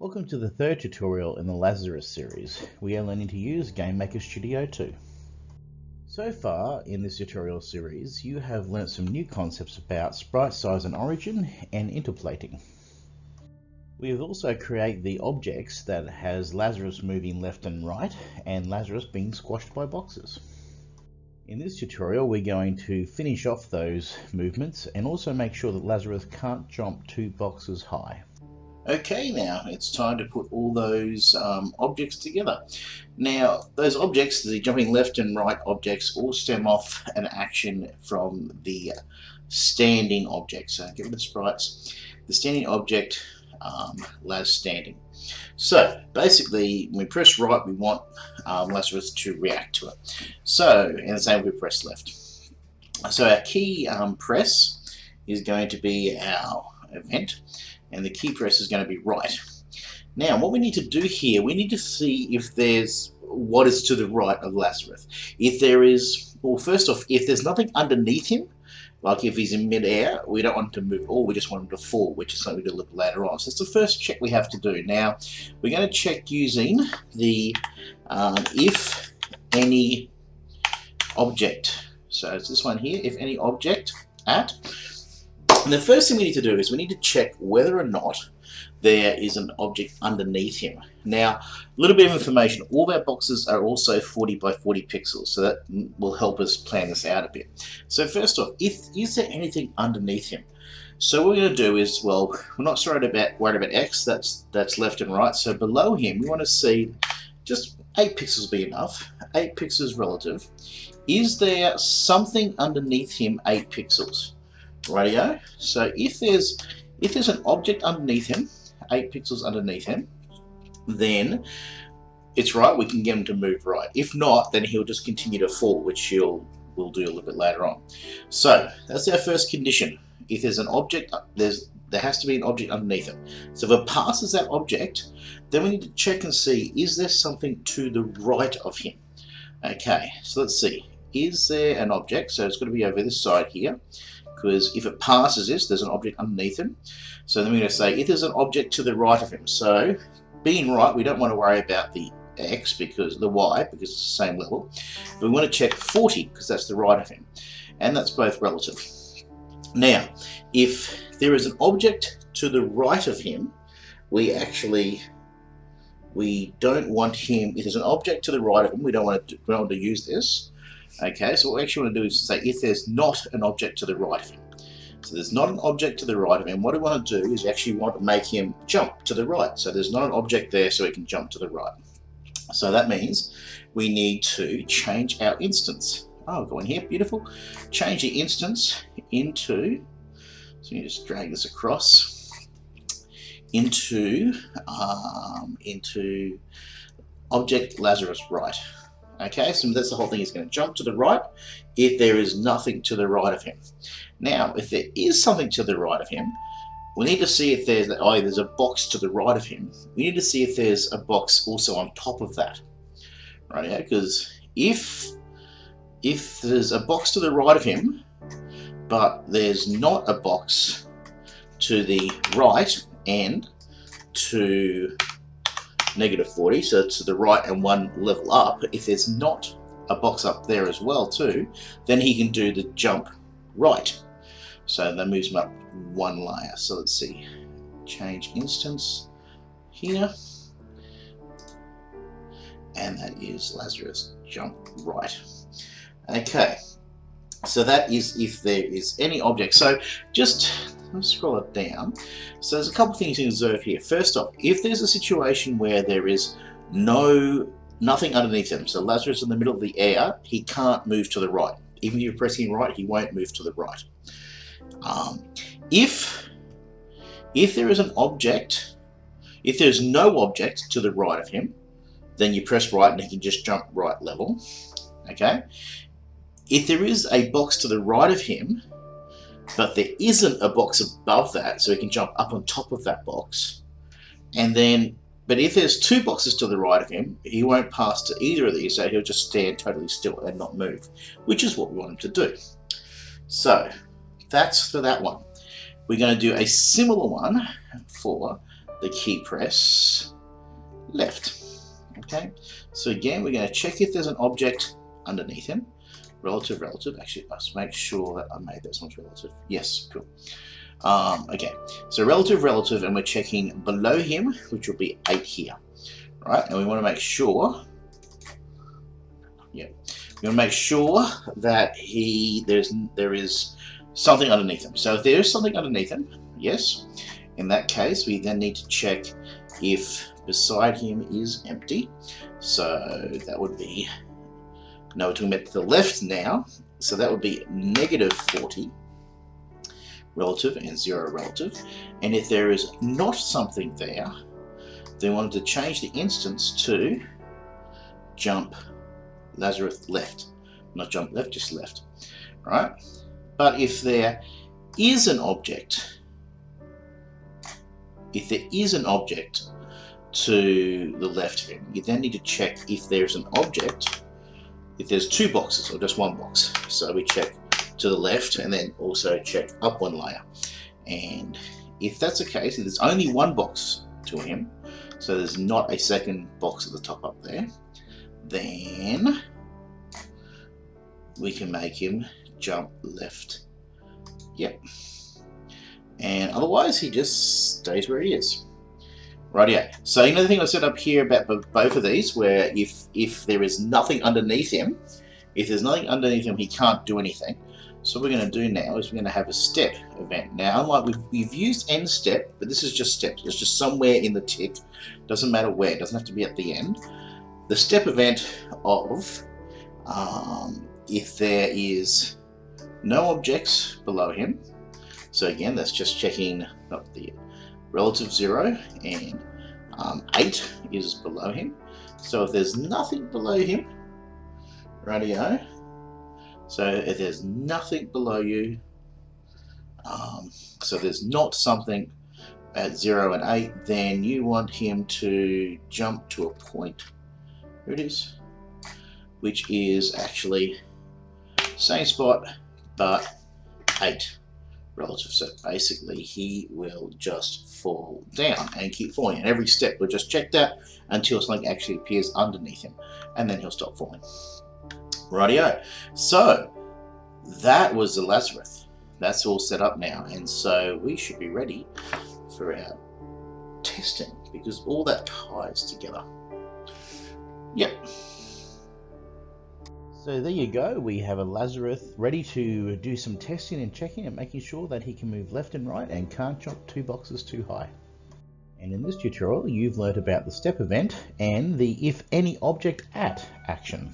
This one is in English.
Welcome to the third tutorial in the Lazarus series. We are learning to use GameMaker Studio 2. So far in this tutorial series you have learnt some new concepts about sprite size and origin and interpolating. We have also created the objects that has Lazarus moving left and right and Lazarus being squashed by boxes. In this tutorial we're going to finish off those movements and also make sure that Lazarus can't jump two boxes high. Okay, now it's time to put all those um, objects together. Now, those objects, the jumping left and right objects, all stem off an action from the standing object. So, give it the sprites. The standing object, um, standing. So, basically, when we press right, we want um, Lazarus to react to it. So, and the same way we press left. So, our key um, press is going to be our event and the key press is going to be right. Now, what we need to do here, we need to see if there's what is to the right of Lazarus. If there is, well, first off, if there's nothing underneath him, like if he's in midair, we don't want him to move, or we just want him to fall, which is something to look later on. So that's the first check we have to do. Now, we're going to check using the um, if any object. So it's this one here, if any object at and the first thing we need to do is we need to check whether or not there is an object underneath him. Now, a little bit of information. All of our boxes are also 40 by 40 pixels, so that will help us plan this out a bit. So first off, if is there anything underneath him? So what we're going to do is, well, we're not worried about, worried about X, that's, that's left and right. So below him, we want to see just 8 pixels be enough. 8 pixels relative. Is there something underneath him 8 pixels? Radio. So if there's if there's an object underneath him, 8 pixels underneath him, then it's right, we can get him to move right. If not, then he'll just continue to fall, which he'll we'll do a little bit later on. So that's our first condition. If there's an object, uh, there's there has to be an object underneath him. So if it passes that object, then we need to check and see, is there something to the right of him? Okay, so let's see. Is there an object? So it's going to be over this side here because if it passes this, there's an object underneath him. So then we're going to say if there's an object to the right of him. So being right, we don't want to worry about the x because the y because it's the same level. But we want to check 40 because that's the right of him. And that's both relative. Now, if there is an object to the right of him, we actually we don't want him, if there's an object to the right of him, we don't want to, we don't want to use this. Okay, so what we actually want to do is say if there's not an object to the right of him. So there's not an object to the right of him. What we want to do is actually want to make him jump to the right. So there's not an object there so he can jump to the right. So that means we need to change our instance. Oh, go in here, beautiful. Change the instance into, so you just drag this across, into, um, into object Lazarus right. Okay, so that's the whole thing. He's going to jump to the right if there is nothing to the right of him. Now, if there is something to the right of him, we need to see if there's oh, there's a box to the right of him. We need to see if there's a box also on top of that, right? Yeah, because if if there's a box to the right of him, but there's not a box to the right and to negative 40, so to the right and one level up, if there's not a box up there as well too, then he can do the jump right. So that moves him up one layer. So let's see, change instance here, and that is Lazarus jump right. Okay, so that is if there is any object. So just Let's scroll it down. So there's a couple of things to observe here. First off, if there's a situation where there is no nothing underneath him, so Lazarus in the middle of the air, he can't move to the right. Even if you're pressing right, he won't move to the right. Um, if if there is an object, if there's no object to the right of him, then you press right and he can just jump right level. Okay. If there is a box to the right of him, but there isn't a box above that, so he can jump up on top of that box. And then, but if there's two boxes to the right of him, he won't pass to either of these, so he'll just stand totally still and not move, which is what we want him to do. So, that's for that one. We're going to do a similar one for the key press left. Okay, so again, we're going to check if there's an object underneath him. Relative, relative. Actually, let's make sure that I made this much relative. Yes, cool. Um, okay, so relative, relative, and we're checking below him, which will be 8 here. Right, and we want to make sure, yeah, we want to make sure that he there's there is something underneath him. So if there is something underneath him, yes, in that case, we then need to check if beside him is empty. So that would be, no, we're talking about to the left now. So that would be negative 40 relative and 0 relative. And if there is not something there, then we wanted to change the instance to jump Lazarus left. Not jump left, just left. Right? But if there is an object if there is an object to the left of him, you then need to check if there's an object, if there's two boxes or just one box. So we check to the left and then also check up one layer. And if that's the case, if there's only one box to him, so there's not a second box at the top up there, then we can make him jump left. Yep and otherwise he just stays where he is. Right, yeah. So you know the thing I said up here about both of these, where if if there is nothing underneath him, if there's nothing underneath him, he can't do anything. So what we're going to do now is we're going to have a step event. Now, unlike we've, we've used end step, but this is just steps. It's just somewhere in the tick. Doesn't matter where. It doesn't have to be at the end. The step event of um, if there is no objects below him, so again, that's just checking not the relative 0 and um, 8 is below him. So if there's nothing below him, radio, so if there's nothing below you, um, so there's not something at 0 and 8, then you want him to jump to a point, here it is, which is actually same spot, but 8 relative. So basically he will just fall down and keep falling. And every step we'll just check that until something actually appears underneath him. And then he'll stop falling. Rightio. So that was the Lazarus. That's all set up now. And so we should be ready for our testing because all that ties together. Yep. So there you go, we have a Lazarus ready to do some testing and checking and making sure that he can move left and right and can't jump two boxes too high. And in this tutorial you've learnt about the step event and the if any object at action.